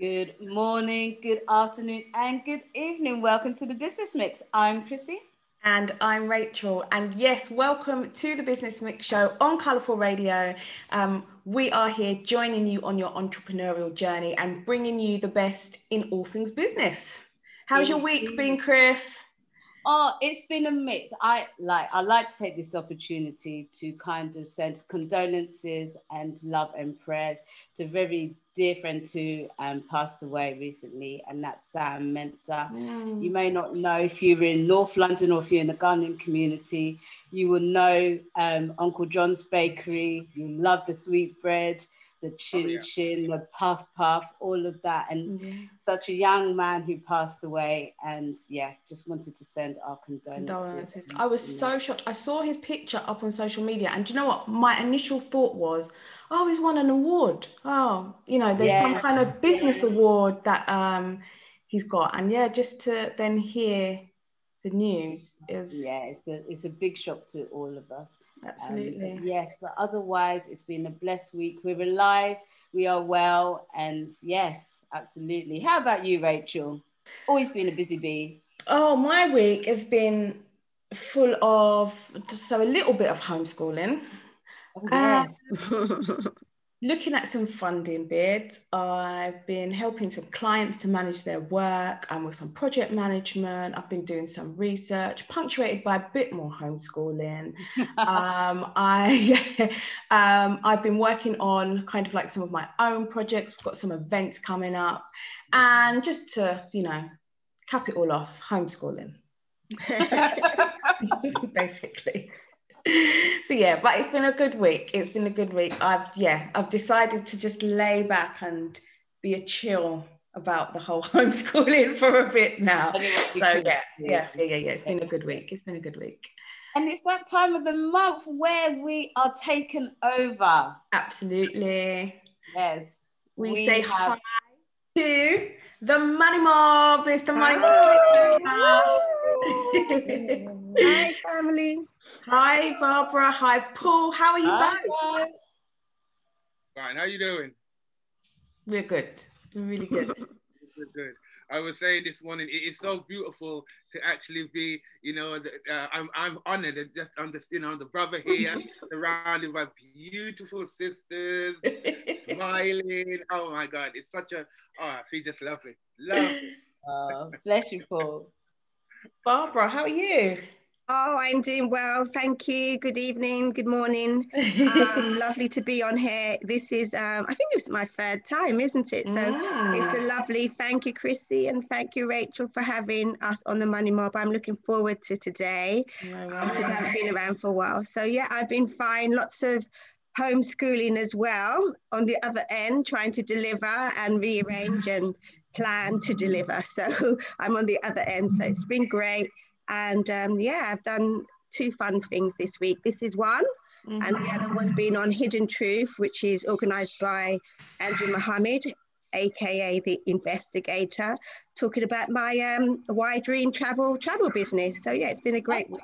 Good morning, good afternoon, and good evening. Welcome to the Business Mix. I'm Chrissy. And I'm Rachel. And yes, welcome to the Business Mix Show on Colourful Radio. Um, we are here joining you on your entrepreneurial journey and bringing you the best in all things business. How's your week been, Chris? Oh, it's been a mix. I like I like to take this opportunity to kind of send condolences and love and prayers to very dear friend who um, passed away recently, and that's Sam Mensah. Mm. You may not know if you're in North London or if you're in the Ghanaian community, you will know um, Uncle John's Bakery. You love the sweet bread the chin oh, yeah. chin, the puff puff, all of that. And mm-hmm. such a young man who passed away. And yes, just wanted to send our condolences. condolences. I was so shocked. I saw his picture up on social media. And do you know what? My initial thought was, oh, he's won an award. Oh, you know, there's yeah. some kind of business award that um he's got. And yeah, just to then hear the news is yeah it's a, it's a big shock to all of us. Absolutely. Um, yes but otherwise it's been a blessed week. We're alive we are well and yes absolutely. How about you rachel? Always been a busy bee. Oh my week has been full of so a little bit of homeschooling. Oh, yes. Um, looking at some funding bids. I've been helping some clients to manage their work and with some project management. I've been doing some research, punctuated by a bit more homeschooling. um, I, um, I've been working on kind of like some of my own projects. We've got some events coming up. And just to, you know, cap it all off, homeschooling. Basically. so yeah, but it's been a good week. It's been a good week. I've yeah, I've decided to just lay back and be a chill about the whole homeschooling for a bit now. So yeah, yes, yeah, yeah, yeah. It's been a good week. It's been a good week. And it's that time of the month where we are taken over. Absolutely. Yes. We, we say have... hi to the money mob. It's the money mob. Hi, family. Hi, Barbara. Hi, Paul. How are you Hi, guys? Fine. How are you doing? We're good. We're really good. good, good. I was saying this morning, it is so beautiful to actually be, you know, the, uh, I'm, I'm honored and just on this, you know, the brother here, surrounded by beautiful sisters, smiling. Oh my God, it's such a, oh, I feel just lovely. Love. Oh, bless you, Paul. Barbara, how are you? Oh, I'm doing well. Thank you. Good evening. Good morning. Um, lovely to be on here. This is, um, I think it's my third time, isn't it? So mm. it's a lovely, thank you, Chrissy, and thank you, Rachel, for having us on the Money Mob. I'm looking forward to today because I haven't been around for a while. So, yeah, I've been fine. Lots of homeschooling as well on the other end, trying to deliver and rearrange and plan to deliver. So I'm on the other end. So it's been great. And um, yeah, I've done two fun things this week. This is one. Mm-hmm. And the other was being on Hidden Truth, which is organized by Andrew Mohammed, aka the investigator, talking about my um, wide dream travel travel business. So yeah, it's been a great week.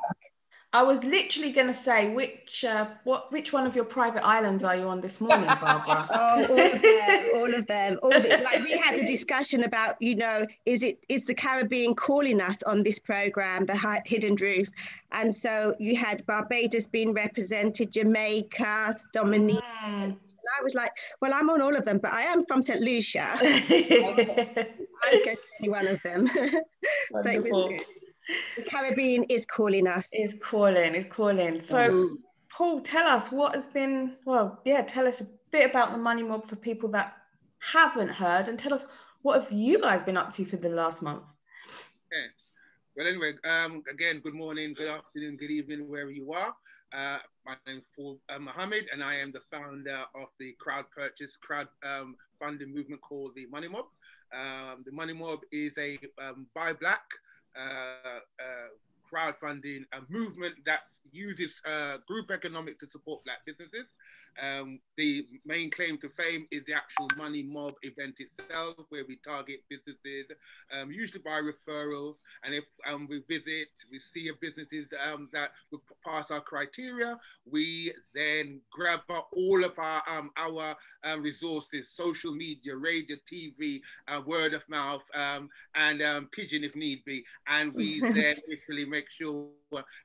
I was literally going to say which uh, what which one of your private islands are you on this morning, Barbara? oh, all of them, all of them, all it. Like we had a discussion about, you know, is it is the Caribbean calling us on this program, the Hidden Truth, and so you had Barbados being represented, Jamaica, Dominica. Mm. I was like, well, I'm on all of them, but I am from St. Lucia. I go to any one of them. so it was good the Caribbean is calling us. Is calling, is calling. So, mm-hmm. Paul, tell us what has been, well, yeah, tell us a bit about the Money Mob for people that haven't heard and tell us what have you guys been up to for the last month? Okay. Well, anyway, um, again, good morning, good afternoon, good evening, wherever you are. Uh, my name is Paul uh, Mohammed, and I am the founder of the crowd purchase, crowd um, funding movement called the Money Mob. Um, the Money Mob is a um, buy black crowdfunding a movement that uses uh, group economics to support black businesses. Um, the main claim to fame is the actual Money Mob event itself, where we target businesses, um, usually by referrals. And if um, we visit, we see a businesses um, that would pass our criteria, we then grab up all of our um, our um, resources, social media, radio, TV, uh, word of mouth, and pigeon if need be, and we then literally make sure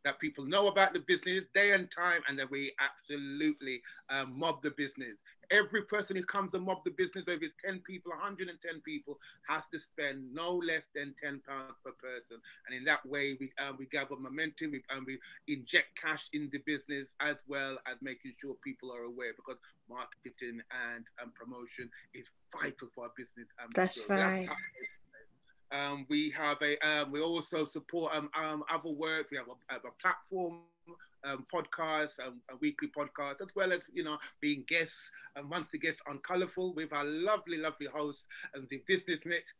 that people know about the business day and time, and that we absolutely mob the business. Every person who comes to mob the business, whether it's 10 people, 110 people, has to spend no less than 10 pounds per person. And in that way, we, um, we gather momentum we, and we inject cash in the business as well as making sure people are aware because marketing and um, promotion is vital for our business. And That's right. That's um, we have a, um, we also support um, um, other work. We have a, have a platform um, podcasts, um, a weekly podcast, as well as you know being guests, a monthly guests on Colorful with our lovely, lovely host and the Business Mix,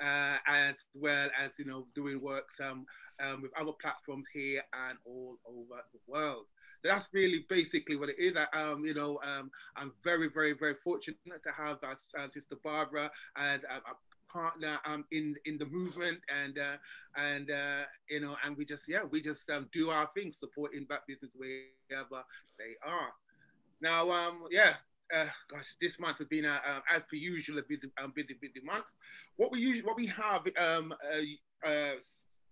uh, as well as you know doing works um, um, with other platforms here and all over the world. That's really basically what it is. I, um, you know, um, I'm very, very, very fortunate to have our, uh, sister Barbara and uh, partner um, in in the movement and uh, and uh, you know and we just yeah we just um, do our thing supporting black business wherever they are now um yeah uh, gosh, this month has been, uh, as per usual, a busy, um, busy, busy month. What we usually, what we have um, uh, uh,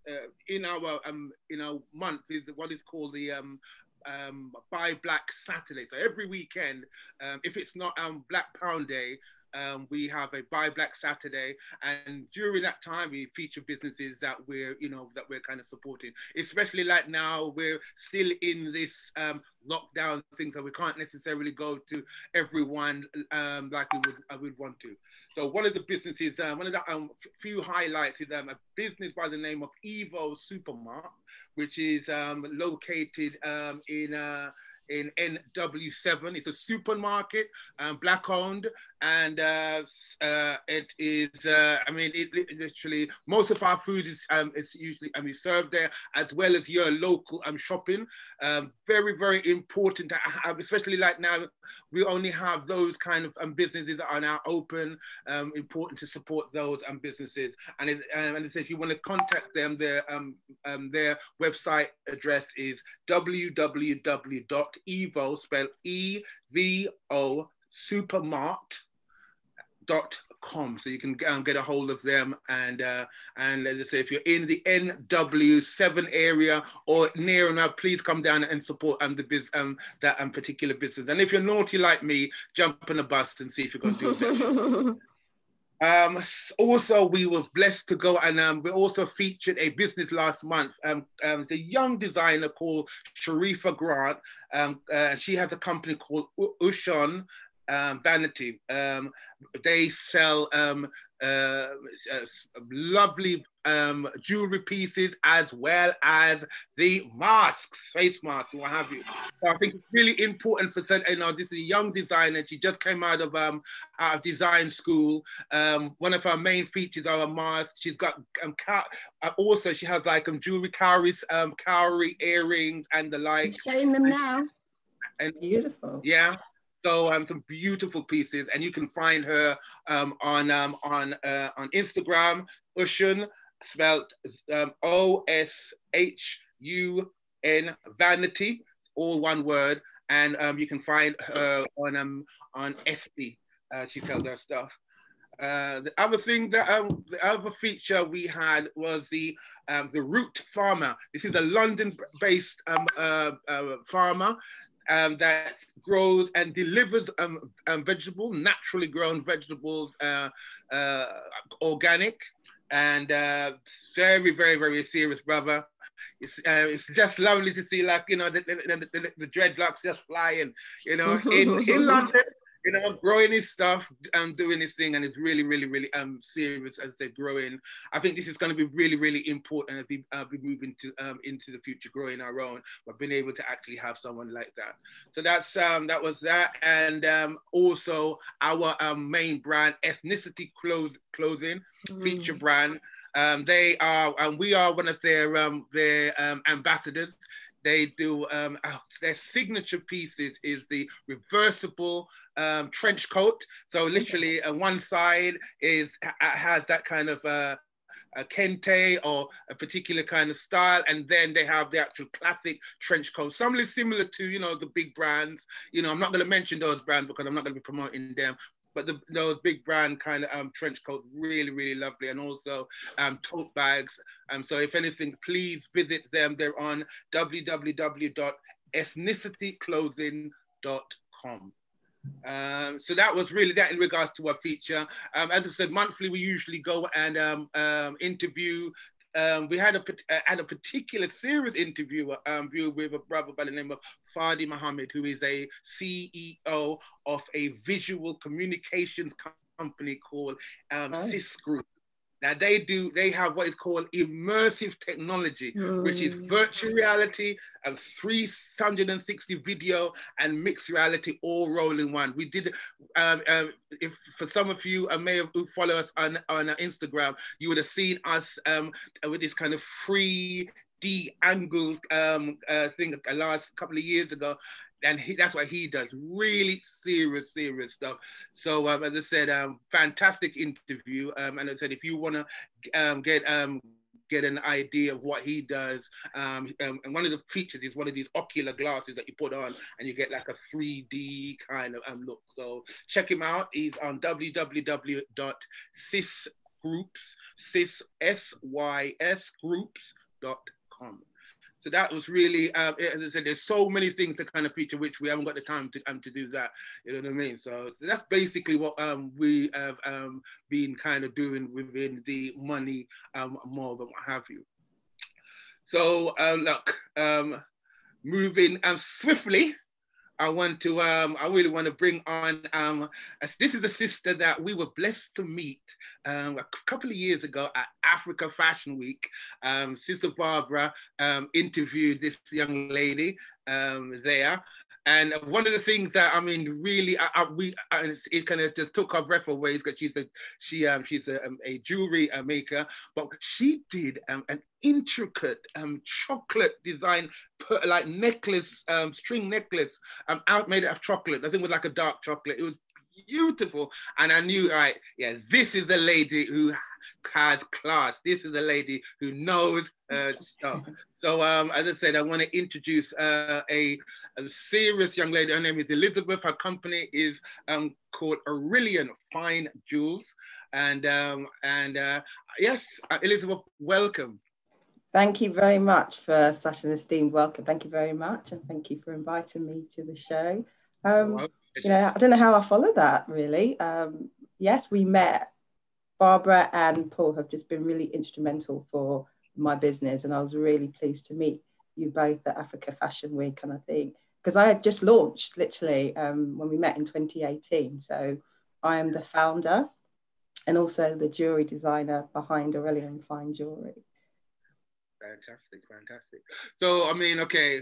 uh, in our um, in our month is what is called the um, um, Buy Black Saturday. So every weekend, um, if it's not um, Black Pound Day, um, we have a buy black Saturday, and during that time we feature businesses that we're you know that we're kind of supporting. Especially like now we're still in this um, lockdown thing so we can't necessarily go to everyone um, like we would I would want to. So one of the businesses, um, one of the um, few highlights is um, a business by the name of Evo Supermart, which is located in. Uh, in NW7. It's a supermarket, um, black owned, and uh, uh, it is. Uh, I mean, it, literally most of our food is um, is usually I mean served there as well as your local um shopping. Um, very very important to have, especially like now we only have those kind of um, businesses that are now open. Um, important to support those um, businesses, and it, um, and if you want to contact them, their um, um their website address is www.evo spell E V O supermart dot com. So you can um, get a hold of them and uh, and as I say if you're in the NW7 area or near enough please come down and support um, the biz um, that um, particular business. And if you're naughty like me jump on a bus and see if you're going to do it Um, also, we were blessed to go and um, we also featured a business last month. Um, um the young designer called Sharifa Grant. Um, uh, she has a company called Oshun um, Vanity. Um, they sell um, uh, uh, lovely um, jewelry pieces as well as the masks, face masks, what have you. So I think it's really important for you know this is a young designer. She just came out of um out of design school. Um, one of her main features are a mask. She's got um uh, also she has like um jewelry cowries, um cowrie earrings and the like. showing them now. And beautiful. Yeah. So um, some beautiful pieces, and you can find her um, on um, on uh, on Instagram, Oshun, spelled um, O S H U N Vanity, all one word, and um, you can find her on um, on Etsy. Uh, she sells her stuff. Uh, the other thing that um, the other feature we had was the um, the Root Farmer. This is a London-based um, uh, uh, farmer um, that grows and delivers um, um, vegetable, naturally grown vegetables, uh, uh, organic, and uh, very, very, very serious brother. It's, uh, it's just lovely to see, like, you know, the, the, the, the dreadlocks just flying, you know, in, in London you know, growing his stuff and doing his thing, and it's really, really, really um serious as they're growing. I think this is going to be really, really important as we uh, be moving to um into the future, growing our own, but being able to actually have someone like that. So that's um that was that, and um also our um main brand, ethnicity clothes clothing mm. feature brand. Um, they are, and we are one of their um, their um, ambassadors they do um, uh, their signature pieces is the reversible um, trench coat. So literally, uh, one side is has that kind of uh, a kente or a particular kind of style, and then they have the actual classic trench coat. Some similar to you know the big brands. You know, I'm not going to mention those brands because I'm not going to be promoting them. But the, those big brand kind of um, trench coat, really, really lovely, and also um, tote bags. Um, so if anything, please visit them. They're on www.ethnicityclothing.com. Um, so that was really that in regards to our feature. Um, as I said, monthly we usually go and um, um interview. Um, we had a uh, had a particular series interview um, with a brother by the name of Fadi Mohammed, who is a CEO of a visual communications company called um, oh. SYS Group. Now they do, they have what is called immersive technology, mm. which is mm. virtual reality and 360 video and mixed reality all roll in one. We did, um, um, if for some of you uh, may have who follow us on, on Instagram, you would have seen us um, with this kind of free de-angled um, uh, thing a last couple of years ago, and he, that's what he does. Really serious, serious stuff. So um, as I said, um, fantastic interview. Um, and I said, if you want to um, get um, get an idea of what he does. Um, um, and one of the features is one of these ocular glasses that you put on and you get like a 3D kind of um, look. So check him out. He's on www.sysgroups, sys, S-Y-S on. So that was really, um, as I said, there's so many things to kind of feature which we haven't got the time to um, to do that. You know what I mean? So that's basically what um, we have um, been kind of doing within the money um, mob and what have you. So uh, look, um, moving um, swiftly I want to, um, I really want to bring on, um, this is the sister that we were blessed to meet um, a couple of years ago at Africa Fashion Week. Um, Sister Barbara um, interviewed this young lady um, there. And one of the things that I mean, really, I, I, we I, it kind of just took our breath away because she's a she um she's a, um, a jewelry uh, maker, but she did um, an intricate um chocolate design like necklace um string necklace um out made out of chocolate. I think it was like a dark chocolate. It was beautiful, and I knew, right, yeah, this is the lady who has class. This is the lady who knows her stuff. So, um, as I said, I want to introduce uh, a, a, serious young lady. Her name is Elizabeth. Her company is um, called Aureliean Fine Jewels. And um, and uh, yes, uh, Elizabeth, welcome. Thank you very much for such an esteemed welcome. Thank you very much, and thank you for inviting me to the show. Um, you know, I don't know how I follow that really. Um, yes, we met Barbara and Paul have just been really instrumental for my business, and I was really pleased to meet you both at Africa Fashion Week. And I think because I had just launched literally um, when we met in 2018, so I am the founder and also the jewelry designer behind Aureliean Fine Jewelry. Fantastic, fantastic. So I mean, okay,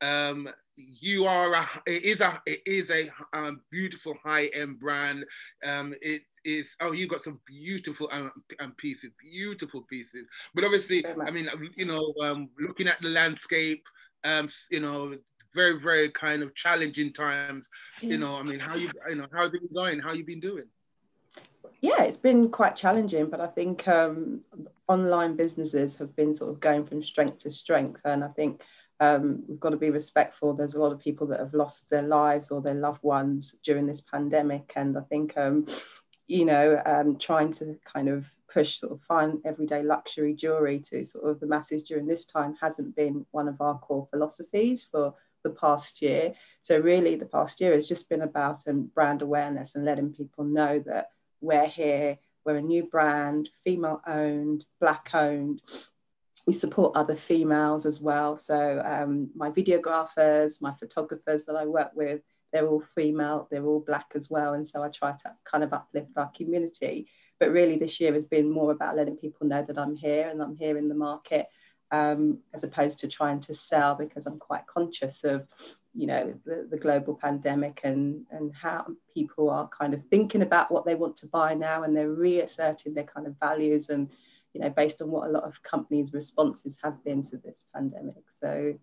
um, you are a, it is a it is a um, beautiful high end brand. Um, it is oh you got some beautiful um, um, pieces, beautiful pieces. But obviously, I mean, you know, um, looking at the landscape, um, you know, very very kind of challenging times. You know, I mean, how you you know how have been going? How you been doing? Yeah, it's been quite challenging, but I think um, online businesses have been sort of going from strength to strength, and I think um, we've got to be respectful. There's a lot of people that have lost their lives or their loved ones during this pandemic. And I think, um, you know, um, trying to kind of push sort of fine everyday luxury jewelry to sort of the masses during this time hasn't been one of our core philosophies for the past year. So really the past year has just been about um, brand awareness and letting people know that we're here, we're a new brand, female owned, black owned, we support other females as well. So um, my videographers, my photographers that I work with, they're all female, they're all black as well. And so I try to kind of uplift our community. But really this year has been more about letting people know that I'm here and I'm here in the market um, as opposed to trying to sell because I'm quite conscious of, you know, the, the global pandemic and, and how people are kind of thinking about what they want to buy now and they're reasserting their kind of values and you know, based on what a lot of companies' responses have been to this pandemic. So,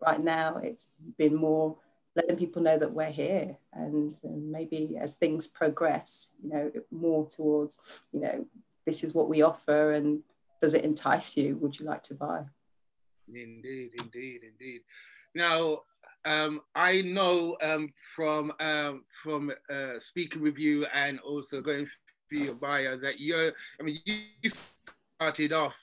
right now it's been more letting people know that we're here and, and maybe as things progress you know more towards you know this is what we offer and does it entice you would you like to buy indeed indeed indeed now um, I know um, from um, from uh, speaking with you and also going through your bio that you're. I mean, you started off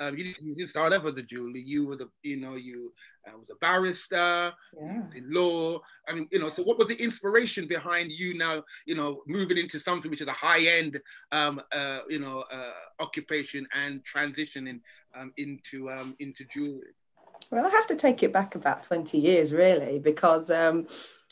um, you, you didn't start off as a jeweler. You was a, you know, you uh, was a barrister. Yeah. You was in law. I mean, you know. So, what was the inspiration behind you now? You know, moving into something which is a high end, um, uh, you know, uh, occupation and transitioning um, into um, into jewelry. Well, I have to take it back about twenty years, really, because um,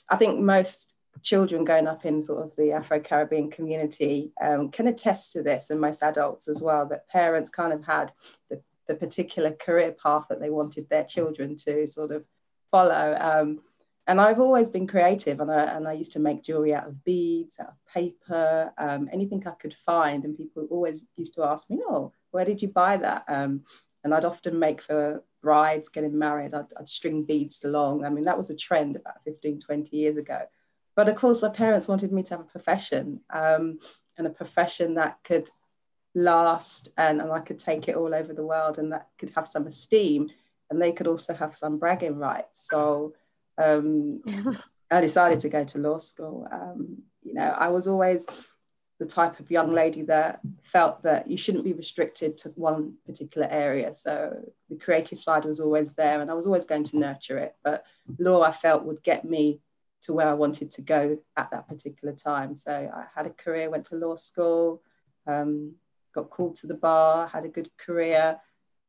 I think most children growing up in sort of the Afro Caribbean community um, can attest to this, and most adults as well, that parents kind of had the, the particular career path that they wanted their children to sort of follow. Um, and I've always been creative, and I, and I used to make jewelry out of beads, out of paper, um, anything I could find. And people always used to ask me, "Oh, where did you buy that?" Um, and I'd often make for brides getting married. I'd, I'd string beads along. I mean, that was a trend about 15, 20 years ago. But of course, my parents wanted me to have a profession um, and a profession that could last and, and I could take it all over the world and that could have some esteem and they could also have some bragging rights. So um, I decided to go to law school. Um, you know, I was always the type of young lady that felt that you shouldn't be restricted to one particular area. So the creative side was always there and I was always going to nurture it. But law, I felt, would get me to where I wanted to go at that particular time. So I had a career, went to law school, um, got called to the bar, had a good career,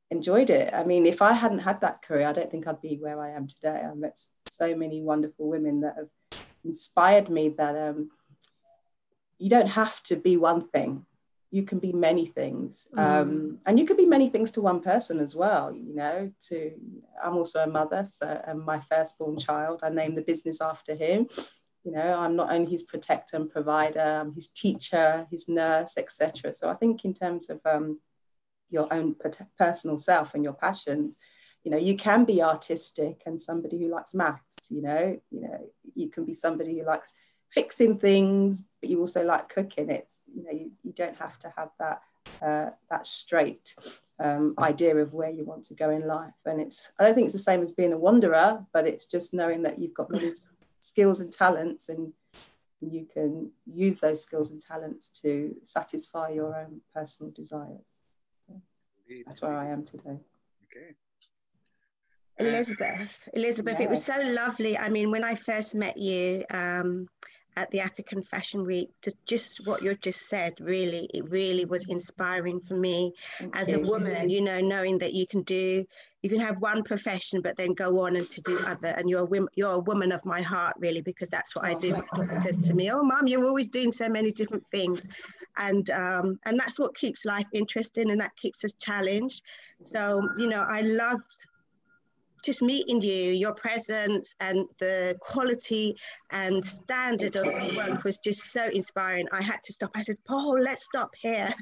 enjoyed it. I mean, if I hadn't had that career, I don't think I'd be where I am today. I met so many wonderful women that have inspired me that um, you don't have to be one thing you can be many things. Mm. um, and you can be many things to one person as well you know to i'm also a mother so and my firstborn child i named the business after him. You know i'm not only his protector and provider i'm his teacher his nurse etc so i think in terms of um, your own personal self and your passions you know you can be artistic and somebody who likes maths you know you know you can be somebody who likes fixing things, but you also like cooking. It's you know you, you don't have to have that uh, that straight um, idea of where you want to go in life. And it's I don't think it's the same as being a wanderer, but it's just knowing that you've got these skills and talents and you can use those skills and talents to satisfy your own personal desires. So that's where I am today. Okay. Elizabeth, Elizabeth, yes. it was so lovely. I mean, when I first met you, um, at the African Fashion Week, just what you just said, really, it really was inspiring for me Thank as you. a woman, you know, knowing that you can do, you can have one profession, but then go on and to do other. And you're a, you're a woman of my heart, really, because that's what I do. My daughter says to me, oh, mom, you're always doing so many different things. And, um, and that's what keeps life interesting and that keeps us challenged. So, you know, I loved just meeting you, your presence and the quality and standard of your work was just so inspiring. I had to stop. I said, Paul, let's stop here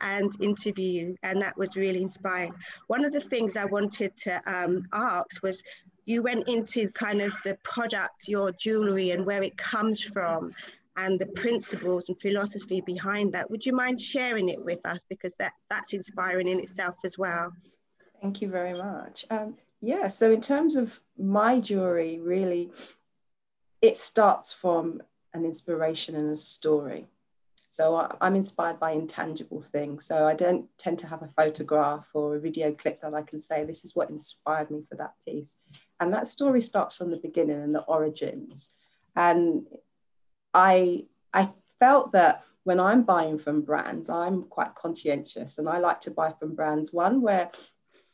and interview you. And that was really inspiring. One of the things I wanted to um, ask was you went into kind of the product, your jewelry, and where it comes from and the principles and philosophy behind that. Would you mind sharing it with us? Because that, that's inspiring in itself as well. Thank you very much. Um, yeah, so in terms of my jewelry, really, it starts from an inspiration and a story. So I, I'm inspired by intangible things. So I don't tend to have a photograph or a video clip that I can say, this is what inspired me for that piece. And that story starts from the beginning and the origins. And I, I felt that when I'm buying from brands, I'm quite conscientious and I like to buy from brands, one where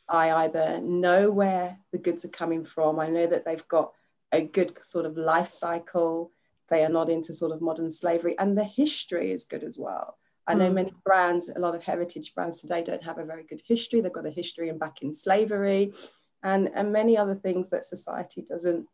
I either know where the goods are coming from, I know that they've got a good sort of life cycle, they are not into sort of modern slavery, and the history is good as well. I know mm. many brands, a lot of heritage brands today don't have a very good history. They've got a history in back in slavery and, and many other things that society doesn't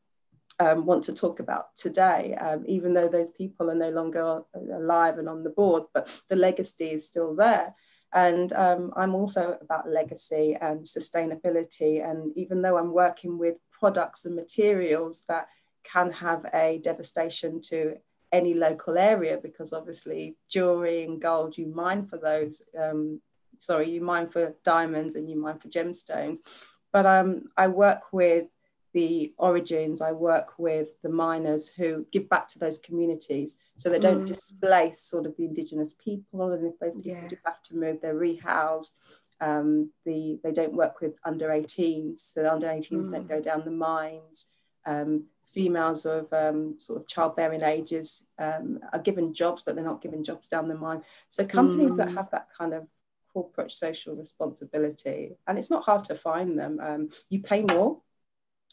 um, want to talk about today, um, even though those people are no longer alive and on the board, but the legacy is still there. And um, I'm also about legacy and sustainability. And even though I'm working with products and materials that can have a devastation to any local area because obviously jewelry and gold you mine for those um, sorry you mine for diamonds and you mine for gemstones but um, i work with the origins i work with the miners who give back to those communities so they don't mm. displace sort of the indigenous people and if those people yeah. do have to move they're rehoused um, the they don't work with under 18s so the under 18s mm. don't go down the mines um, females of um, sort of childbearing ages um, are given jobs, but they're not given jobs down the mine. So companies mm. that have that kind of corporate social responsibility, and it's not hard to find them. Um, you pay more,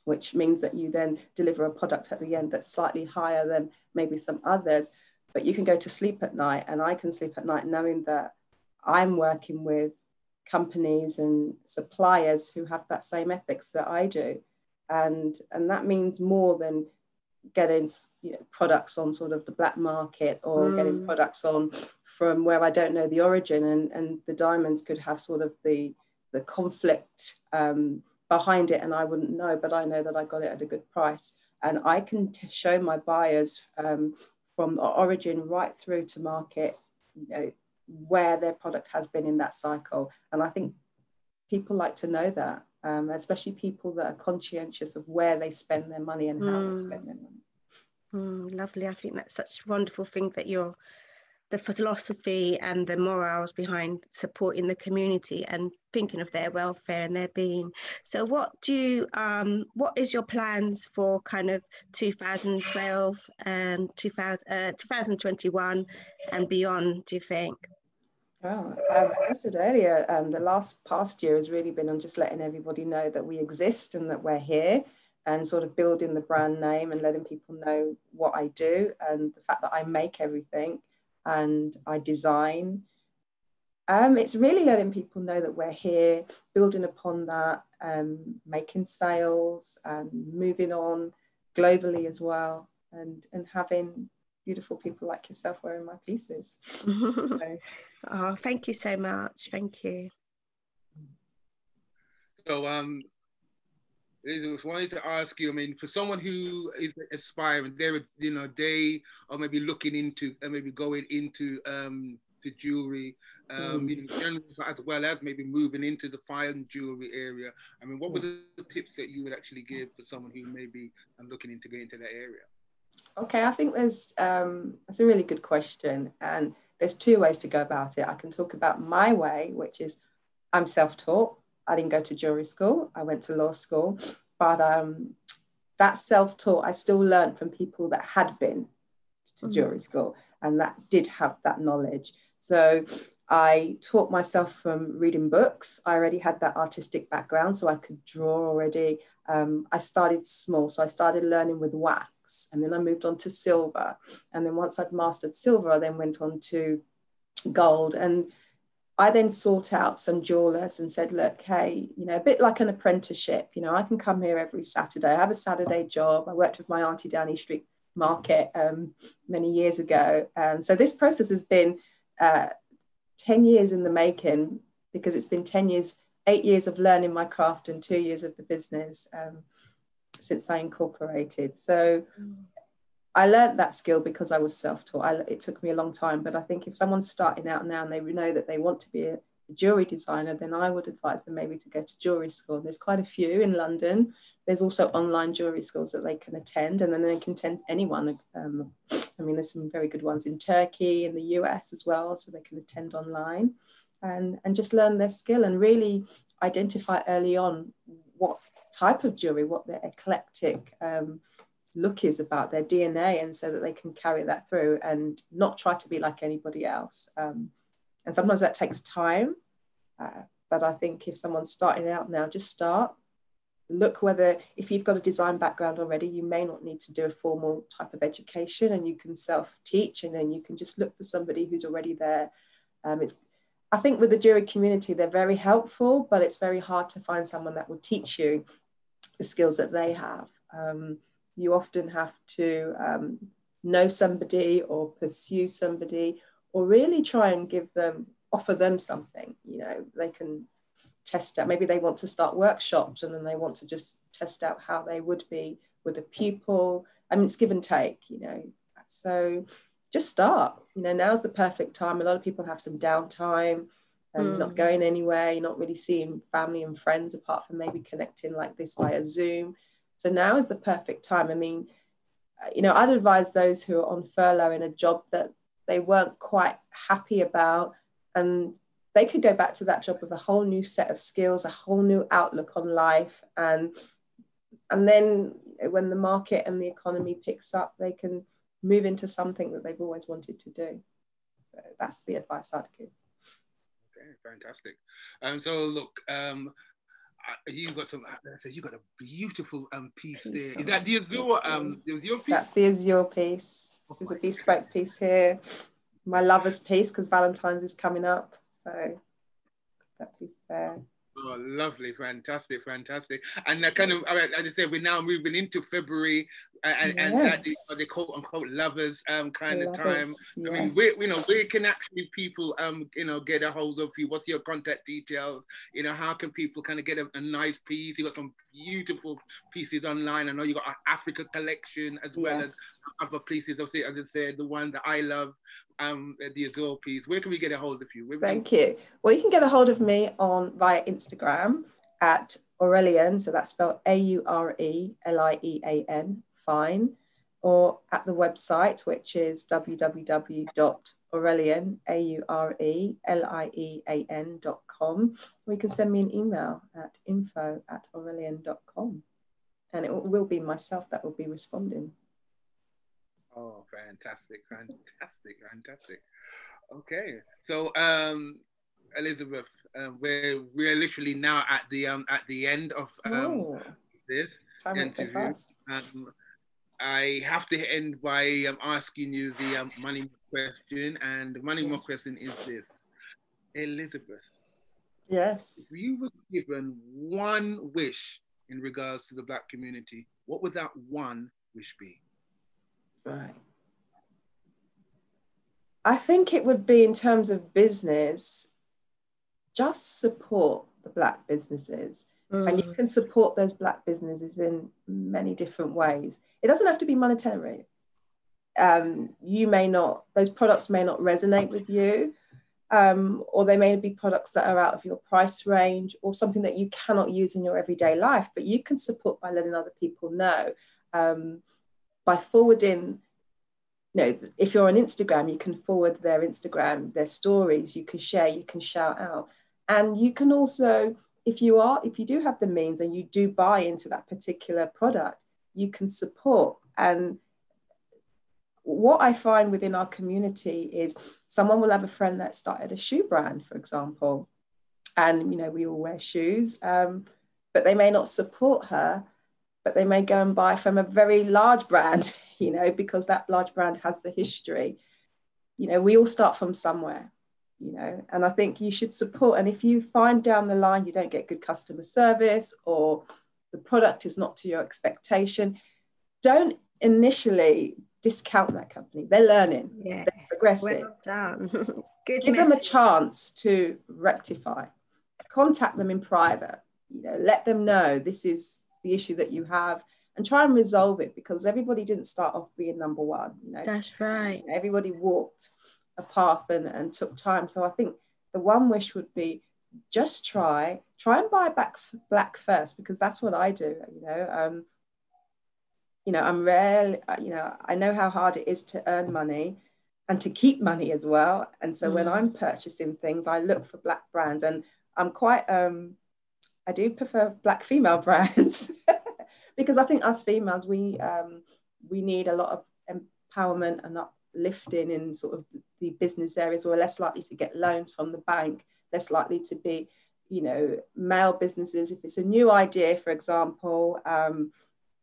which means that you then deliver a product at the end that's slightly higher than maybe some others. But you can go to sleep at night, and I can sleep at night knowing that I'm working with companies and suppliers who have that same ethics that I do and and that means more than getting you know, products on sort of the black market or mm. getting products on from where I don't know the origin and and the diamonds could have sort of the the conflict um, behind it and I wouldn't know but I know that I got it at a good price and I can t- show my buyers um, from origin right through to market you know where their product has been in that cycle and I think people like to know that um, especially people that are conscientious of where they spend their money and how mm. they spend their money. Mm, lovely. I think that's such a wonderful thing that you're the philosophy and the morals behind supporting the community and thinking of their welfare and their being. So, what do you, um, what is your plans for kind of 2012 and 2000, uh, 2021 and beyond? Do you think? Well, as I said earlier, um, the last past year has really been on just letting everybody know that we exist and that we're here and sort of building the brand name and letting people know what I do and the fact that I make everything and I design. Um, it's really letting people know that we're here, building upon that, um, making sales and moving on globally as well and, and having beautiful people like yourself wearing my pieces. so. oh, thank you so much. Thank you. So, um, I wanted to ask you. I mean, for someone who is aspiring, they're you know they are maybe looking into and maybe going into um, the jewelry, um, mm. you know, generally, as well as maybe moving into the fine jewelry area. I mean, what were the tips that you would actually give for someone who maybe are looking into getting into that area? Okay, I think there's um, that's a really good question, and there's two ways to go about it. I can talk about my way, which is I'm self-taught. I didn't go to jewelry school. I went to law school, but um, that self-taught, I still learned from people that had been to mm-hmm. jewelry school and that did have that knowledge. So I taught myself from reading books. I already had that artistic background, so I could draw already. Um, I started small, so I started learning with wax and then I moved on to silver. And then once I'd mastered silver, I then went on to gold. And I then sought out some jewelers and said, look, hey, you know, a bit like an apprenticeship, you know, I can come here every Saturday. I have a Saturday job. I worked with my auntie down East Street Market um, many years ago. Um, so this process has been uh, 10 years in the making because it's been 10 years, eight years of learning my craft and two years of the business. Um, since I incorporated. So mm. I learned that skill because I was self-taught. it took me a long time, but I think if someone's starting out now and they know that they want to be a, a jewelry designer, then I would advise them maybe to go to jewelry school. There's quite a few in London. There's also online jewelry schools that they can attend, and then they can attend anyone. Um, I mean, there's some very good ones in Turkey, in the US as well, so they can attend online and, and just learn their skill and really identify early on what type of jewelry, what their eclectic um, look is about their DNA, and so that they can carry that through and not try to be like anybody else. Um, and sometimes that takes time. Uh, but I think if someone's starting out now, just start. Look whether, if you've got a design background already, you may not need to do a formal type of education and you can self teach and then you can just look for somebody who's already there. Um, it's I think with the jewelry community, they're very helpful, but it's very hard to find someone that will teach you the skills that they have. Um, you often have to um, know somebody or pursue somebody or really try and give them, offer them something. You know, they can test out. Maybe they want to start workshops and then they want to just test out how they would be with a pupil. I mean, it's give and take, you know. So just start. You know, now's the perfect time. A lot of people have some downtime and mm. not going anywhere. You're not really seeing family and friends apart from maybe connecting like this via Zoom. So now is the perfect time. I mean, you know, I'd advise those who are on furlough in a job that they weren't quite happy about and they could go back to that job with a whole new set of skills, a whole new outlook on life, and and then when the market and the economy picks up, they can move into something that they've always wanted to do. So that's the advice I'd give. Okay, fantastic. Um, so look, um, you got some. I said you got a beautiful um piece there. Is that the Azure um the Azure piece? That's the Azure piece. This oh is a bespoke God. piece here. My lover's piece because Valentine's is coming up. So that piece there. Oh, lovely, fantastic, fantastic. And uh, kind of, as I said, we're now moving into February and, yes. and that the, the quote unquote lovers um kind lovers, of time. Yes. I mean, where you know where can actually people um you know get a hold of you? What's your contact details? You know, how can people kind of get a, a nice piece? You got some beautiful pieces online. I know you got an Africa collection as well yes. as other pieces. Obviously, as I said, the one that I love, um, the Azure piece. Where can we get a hold of you? Where Thank you. Well, you can get a hold of me on via Instagram at Aureliean. So that's spelled A U R E L I E A N fine, or at the website, which is www.aureliean, A-U-R-E-L-I-E-A-N dot com. Or you can send me an email at info at aureliean.com. And it will be myself that will be responding. Oh, fantastic, fantastic, fantastic. Okay, so um, Elizabeth, uh, we're we're literally now at the um at the end of um oh, this interview. Um, I have to end by um, asking you the um, money question, and the money more question is this: Elizabeth. Yes. If you were given one wish in regards to the Black community, what would that one wish be? Right. I think it would be in terms of business, just support the Black businesses. Mm. And you mm. can support those Black businesses in many different ways it doesn't have to be monetary. Um, you may not, those products may not resonate with you, um, or they may be products that are out of your price range or something that you cannot use in your everyday life, but you can support by letting other people know. Um, by forwarding, you know, if you're on Instagram, you can forward their Instagram, their stories, you can share, you can shout out. And you can also, if you are, if you do have the means and you do buy into that particular product, you can support. And what I find within our community is someone will have a friend that started a shoe brand, for example, and you know we all wear shoes, um, but they may not support her, but they may go and buy from a very large brand, you know, because that large brand has the history. You know, we all start from somewhere, you know, and I think you should support. And if you find down the line you don't get good customer service or the product is not to your expectation, don't initially discount that company. They're learning, yeah. they're progressing. Well done. Give message. them a chance to rectify. Contact them in private. You know, let them know this is the issue that you have and try and resolve it because everybody didn't start off being number one. You know, that's right. Everybody walked a path and, and took time. So I think the one wish would be just try try and buy back black first because that's what I do you know um you know I'm rarely uh, you know I know how hard it is to earn money and to keep money as well and so mm. when I'm purchasing things I look for black brands and I'm quite um I do prefer black female brands because I think us females we um we need a lot of empowerment and uplifting in sort of the business areas we're less likely to get loans from the bank less likely to be, you know, male businesses. If it's a new idea, for example, um,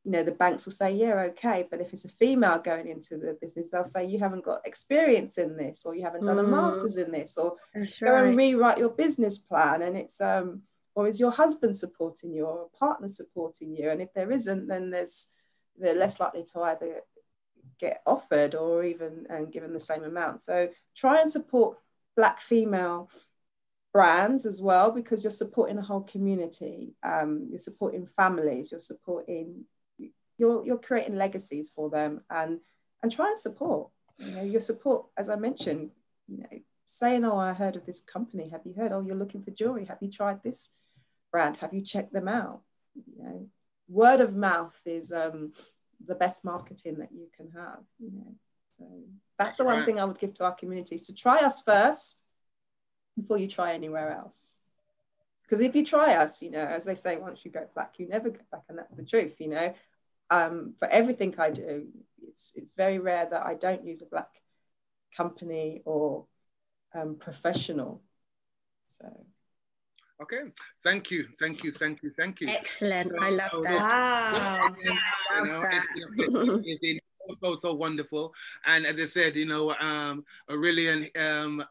you know, the banks will say, yeah, okay. But if it's a female going into the business, they'll say, you haven't got experience in this, or you haven't done mm. a master's in this, or That's go right. and rewrite your business plan. And it's, um, or is your husband supporting you, or a partner supporting you? And if there isn't, then there's, they're less likely to either get offered or even and given the same amount. So try and support black female brands as well because you're supporting a whole community. Um, you're supporting families. You're supporting. You're you're creating legacies for them and and try and support. You know, your support, as I mentioned, you know, saying, "Oh, I heard of this company. Have you heard? Oh, you're looking for jewelry. Have you tried this brand? Have you checked them out?" You know, word of mouth is um, the best marketing that you can have. You know, so that's, that's the one right. thing I would give to our communities to try us first before you try anywhere else. Because if you try us, you know, as they say, once you go black, you never go back, and that's the truth. You know, um, for everything I do, it's it's very rare that I don't use a black company or um, professional. So. Okay, thank you, thank you, thank you, thank you. Excellent, I love that. Wow, I love that. it's been so so wonderful, and as I said, you know, um, Aureliean, um,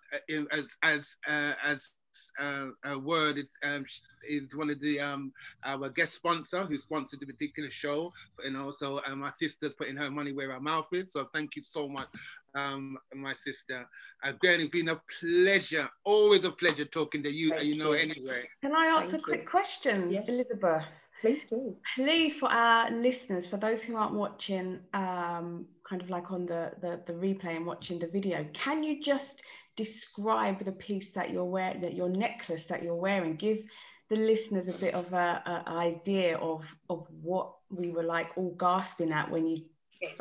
as as uh, as uh, uh, word is, um, is one of the um, our guest sponsor who sponsored the particular show, and also uh, my sister's putting her money where her mouth is. So thank you so much, um, my sister. Again, it's been a pleasure, always a pleasure talking to you. you know, anyway. Can I ask thank a quick you. question, yes. Elizabeth? Please do. Please, for our listeners, for those who aren't watching, um, kind of like on the, the the replay and watching the video, can you just describe the piece that you're wearing, that your necklace that you're wearing. Give the listeners a bit of a, idea of of what we were like all gasping at when you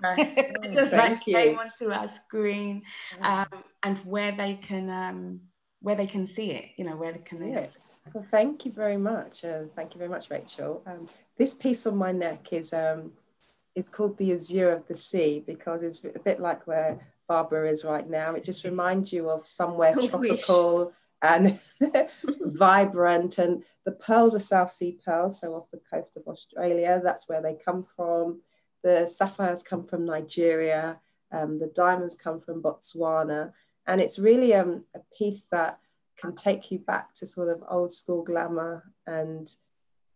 first Thank you. came onto our screen, um, and where they can um, where they can see it. You know where they can. See it. Well, thank you very much. Uh, thank you very much, Rachel. Um, this piece on my neck is um, is called the Azure of the Sea because it's a bit like where Barbara is right now. It just reminds you of somewhere tropical and vibrant. And the pearls are South Sea pearls, so off the coast of Australia. That's where they come from. The sapphires come from Nigeria. Um, the diamonds come from Botswana. And it's really um, a piece that can take you back to sort of old school glamour and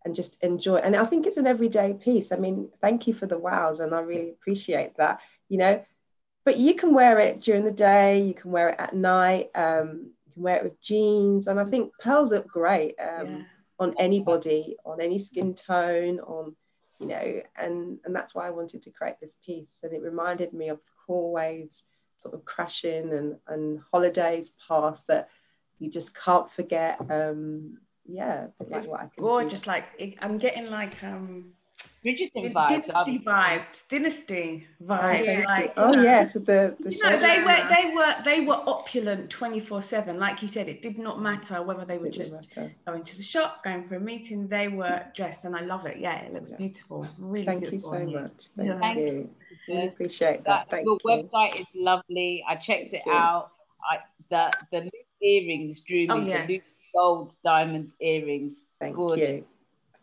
and just enjoy. And I think it's an everyday piece. I mean, thank you for the wows, and I really appreciate that. You know, but you can wear it during the day you can wear it at night um, you can wear it with jeans and i think pearls look great um, yeah. on anybody on any skin tone on you know and and that's why i wanted to create this piece and it reminded me of cool waves sort of crashing and and holidays past that you just can't forget um yeah like what I can gorgeous like i'm getting like um Bridgerton vibes. Dynasty vibes. Dynasty vibes. Oh, like, oh know, yes, the, the you know, they were they were they were opulent twenty four seven. Like you said, it did not matter whether they were just matter. going to the shop, going for a meeting. They were dressed, and I love it. Yeah, it looks yeah. beautiful. Really. Thank beautiful you so much. Thank, yeah. Thank you. I appreciate that. Thank the you. website is lovely. I checked Thank it you. out. I the the earrings drew oh, me. Oh, yeah. The gold diamond earrings. Thank Gorgeous. you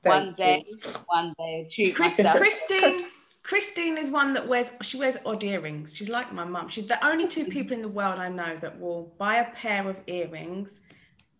one day, one day, treat myself. Christine, Christine is one that wears, she wears odd earrings. She's like my mum. She's the only two people in the world I know that will buy a pair of earrings,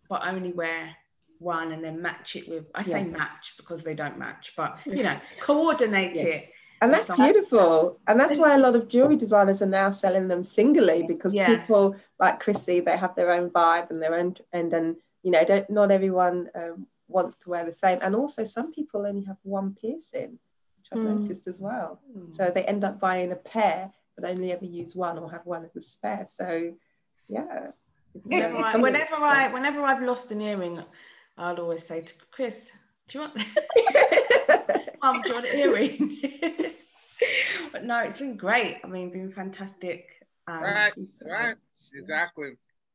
but only wear one and then match it with, I say yeah. match because they don't match, but you know, coordinate yes. it. And that's beautiful. And that's why a lot of jewelry designers are now selling them singly because yeah. people like Chrissy, they have their own vibe and their own, and then, you know, don't, not everyone um, wants to wear the same. And also, some people only have one piercing, which I've mm. noticed as well. Mm. So they end up buying a pair, but only ever use one or have one as a spare. So, yeah. Whenever, I, whenever I whenever I've lost an earring, I'll always say to Chris, "Do you want that? Mum, do you want an earring?" but no, it's been great. I mean, been fantastic. Um, right, right, exactly,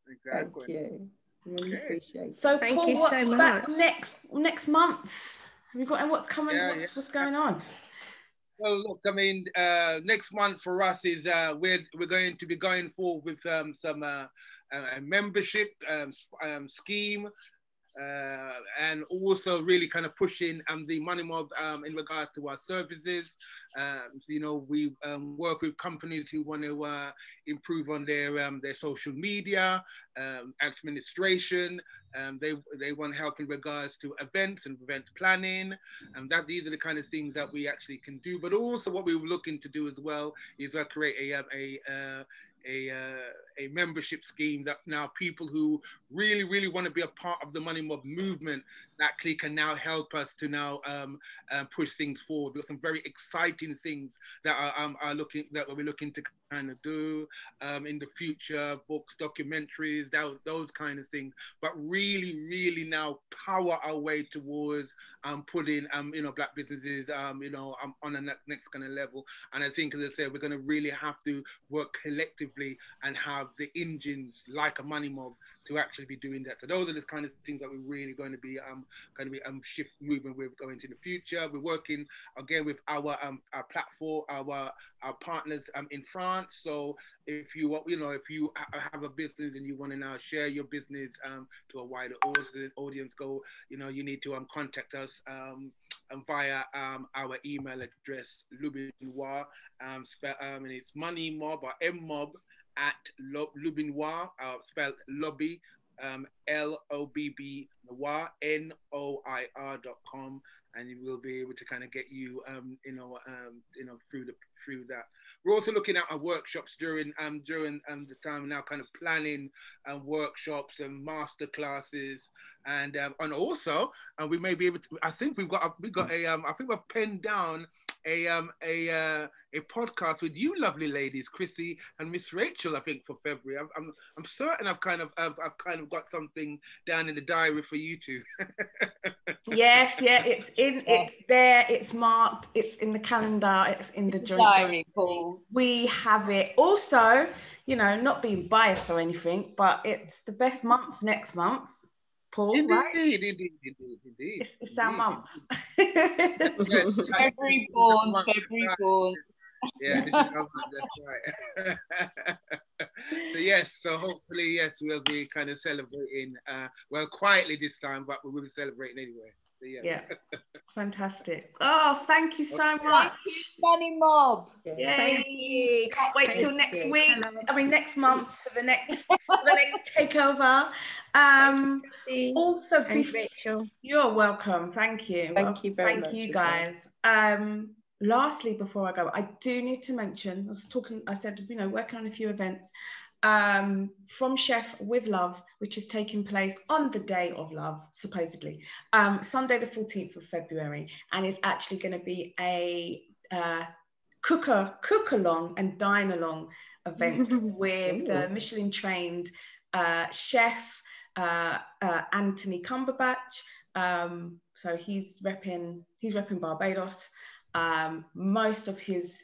exactly. Thank you. Really okay. appreciate it. So, thank Paul, you so much. Next next month, have you got and what's coming? Yeah, what's, yeah. what's going on? Well, look, I mean, uh, next month for us is uh, we're we're going to be going forward with um, some uh, a membership um, um, scheme uh, and also really kind of pushing um, the money mob um, in regards to our services. Um, so, you know, we um, work with companies who want to uh, improve on their um, their social media, um, administration. they they want help in regards to events and event planning, and that these are the kind of things that we actually can do. But also, what we were looking to do as well is uh, create a a, a, a, uh, a membership scheme that now people who really, really want to be a part of the Money Mob movement actually can now help us to now um, um, push things forward. We've got some very exciting things that are, um, are looking that we're looking to kind of do um, in the future, books, documentaries, those, those kind of things. But really, really now power our way towards um, putting um, you know black businesses um, you know on the next, kind of level. And I think, as I said, we're going to really have to work collectively and have the engines like a money mob to actually be doing that. So those are the kind of things that we're really going to be um, going to be um, shift moving with going into the future. We're working again with our um, our platform, our our partners um, in France. So if you you know if you have a business and you want to now share your business um, to a wider audience, go you know you need to um, contact us um, um, via um, our email address lubinoir um, spell, um, and it's money mob or m mob at lubinoir uh, spelled lobby um, L O B B Noir, N O I R dot com, and you will be able to kind of get you, um, you know, um, you know, through the through that. We're also looking at our workshops during um during um the time now, kind of planning um, workshops and master classes, and um, and also, and uh, we may be able to. I think we've got a, we got a um I think we've penned down a um a uh, a podcast with you lovely ladies, Chrissy and Miss Rachel. I think for February. I'm, I'm I'm certain I've kind of I've, I've kind of got something down in the diary for you two. yes, yeah, it's in, it's there, it's marked, it's in the calendar, it's in the joint diary. Paul. We have it. Also, you know, not being biased or anything, but it's the best month next month. Paul, indeed, right? Indeed, indeed, indeed, indeed. It's, it's our month. February born, February born. Yeah, this is how that's right. so yes, so hopefully, yes, we'll be kind of celebrating, uh, well, quietly this time, but we will be celebrating anyway. So, yeah. yeah. Fantastic. Oh, thank you so much. Thank you, Money Mob. Yeah. Thank you. Can't wait thank till next you. week. Hello. I mean next month for the next for the next takeover. Um you, also and Rachel. You're welcome. Thank you. Thank you very thank much. Thank you guys. Um lastly before I go, I do need to mention, I was talking, I said, you know, working on a few events um, from Chef with Love, which is taking place on the day of love, supposedly, um, Sunday, the 14th of February. And it's actually going to be a uh, cooker, cook along and dine along event with the Michelin trained uh, chef uh, uh, Anthony Cumberbatch. Um, so he's repping, he's repping Barbados. Um, most of his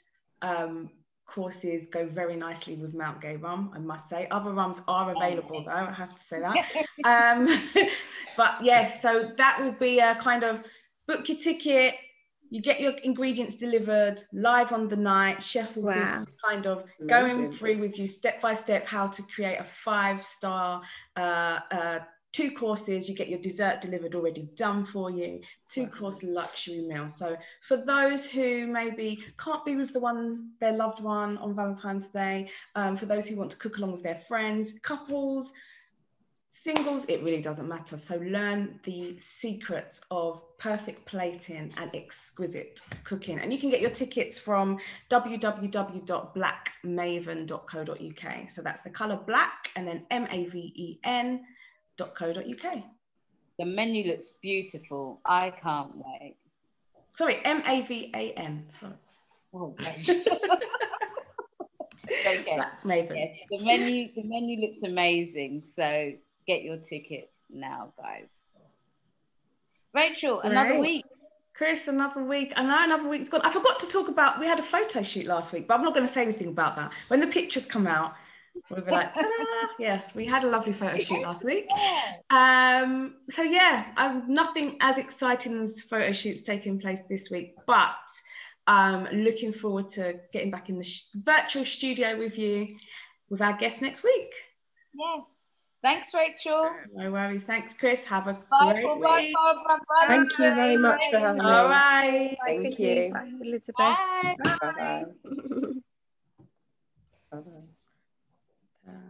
um, courses go very nicely with Mount Gay rum, I must say. Other rums are available though, I have to say that. um, but yes, so that will be a kind of book your ticket, you get your ingredients delivered live on the night. Chef will wow. be kind of Amazing. going through with you step by step how to create a five star uh, uh, two courses, you get your dessert delivered already done for you, two course luxury meal. So for those who maybe can't be with the one, their loved one on Valentine's Day, um, for those who want to cook along with their friends, couples, singles, it really doesn't matter. So learn the secrets of perfect plating and exquisite cooking. And you can get your tickets from www.blackmaven.co.uk. So that's the color black and then M-A-V-E-N The menu looks beautiful. I can't wait. Sorry, M A V A N. Sorry. Oh, okay. Yes, the menu the menu looks amazing. So get your tickets now, guys. Rachel, another week. Chris, another week. I know another week's gone. I forgot to talk about. We had a photo shoot last week, but I'm not going to say anything about that. When the pictures come out, we were like, yeah, we had a lovely photo shoot last week. Um, so yeah, I'm nothing as exciting as photo shoots taking place this week, but um, looking forward to getting back in the sh- virtual studio with you with our guest next week. Yes. Thanks, Rachel. No worries. Thanks, Chris. Have a bye, great bye, week. Bye, bye, bye, Thank you very much for having me. All right. Thank you. Bye, Elizabeth. Bye. Bye. bye. Uh,